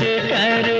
कर